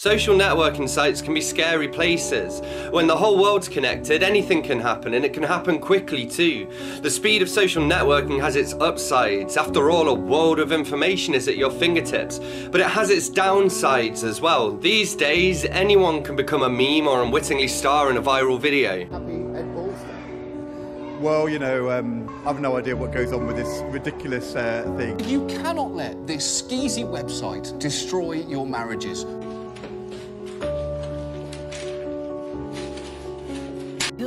Social networking sites can be scary places. When the whole world's connected, anything can happen, and it can happen quickly too. The speed of social networking has its upsides. After all, a world of information is at your fingertips. But it has its downsides as well. These days, anyone can become a meme or unwittingly star in a viral video. Well, you know, um, I've no idea what goes on with this ridiculous uh, thing. You cannot let this skeezy website destroy your marriages.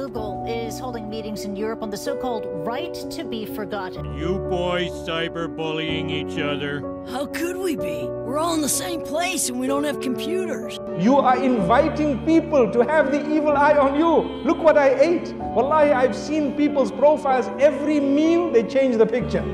Google is holding meetings in Europe on the so-called right to be forgotten. You boys cyberbullying each other. How could we be? We're all in the same place and we don't have computers. You are inviting people to have the evil eye on you. Look what I ate. Wallahi, I've seen people's profiles. Every meal, they change the picture.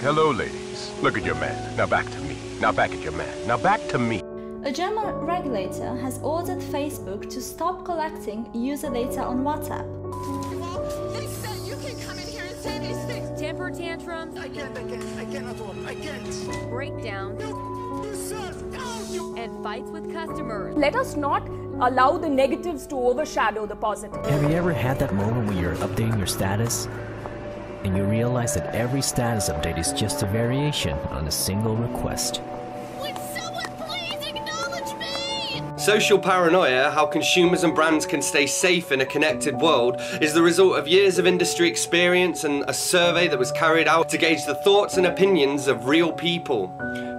Hello, ladies. Look at your man. Now back to me. Now back at your man. Now back to me. A German regulator has ordered Facebook to stop collecting user data on WhatsApp. Well, they said you can come in here and say these things. Temper tantrums. I can't, I can't, I cannot work. I can't. Breakdowns. And fights with customers. Let us not allow the negatives to overshadow the positive. Have you ever had that moment when you're updating your status and you realize that every status update is just a variation on a single request? Would someone please acknowledge me? Social paranoia, how consumers and brands can stay safe in a connected world, is the result of years of industry experience and a survey that was carried out to gauge the thoughts and opinions of real people.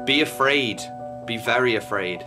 Be afraid. Be very afraid.